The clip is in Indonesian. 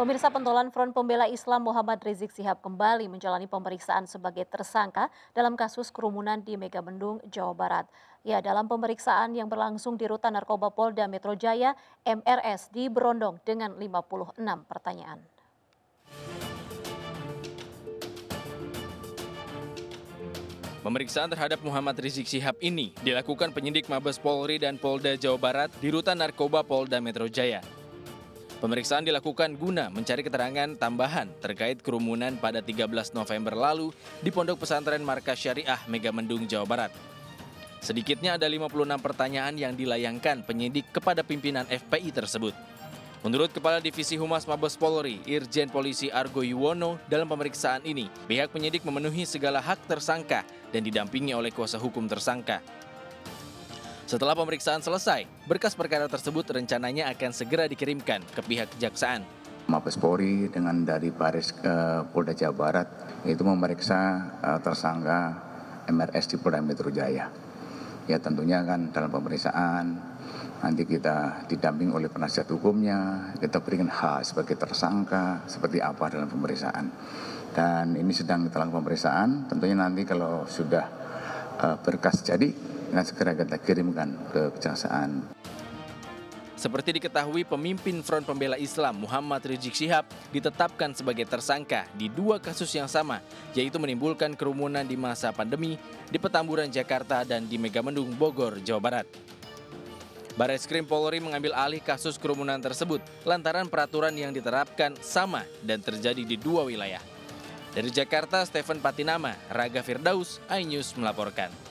Pemirsa pentolan Front Pembela Islam Muhammad Rizik Sihab kembali menjalani pemeriksaan sebagai tersangka dalam kasus kerumunan di Megamendung, Jawa Barat. Ya, dalam pemeriksaan yang berlangsung di Rutan Narkoba Polda Metro Jaya, MRS diberondong dengan 56 pertanyaan. Pemeriksaan terhadap Muhammad Rizik Sihab ini dilakukan penyidik Mabes Polri dan Polda Jawa Barat di Rutan Narkoba Polda Metro Jaya. Pemeriksaan dilakukan guna mencari keterangan tambahan terkait kerumunan pada 13 November lalu di Pondok Pesantren Markas Syariah Megamendung, Jawa Barat. Sedikitnya ada 56 pertanyaan yang dilayangkan penyidik kepada pimpinan FPI tersebut. Menurut Kepala Divisi Humas Mabes Polri, Irjen Polisi Argo Yuwono, dalam pemeriksaan ini, pihak penyidik memenuhi segala hak tersangka dan didampingi oleh kuasa hukum tersangka. Setelah pemeriksaan selesai, berkas perkara tersebut rencananya akan segera dikirimkan ke pihak kejaksaan. Mabes Polri dengan dari Baris uh, Polda Jawa Barat itu memeriksa uh, tersangka MRS di Polda Metro Jaya. Ya tentunya kan dalam pemeriksaan nanti kita didamping oleh penasihat hukumnya, kita berikan hak sebagai tersangka seperti apa dalam pemeriksaan. Dan ini sedang dalam pemeriksaan, tentunya nanti kalau sudah uh, berkas jadi akan segera kita kirimkan ke kejaksaan. Seperti diketahui, pemimpin Front Pembela Islam Muhammad Rizik Syihab ditetapkan sebagai tersangka di dua kasus yang sama, yaitu menimbulkan kerumunan di masa pandemi di Petamburan, Jakarta, dan di Megamendung, Bogor, Jawa Barat. Baris Krim Polri mengambil alih kasus kerumunan tersebut lantaran peraturan yang diterapkan sama dan terjadi di dua wilayah. Dari Jakarta, Stephen Patinama, Raga Firdaus, iNews melaporkan.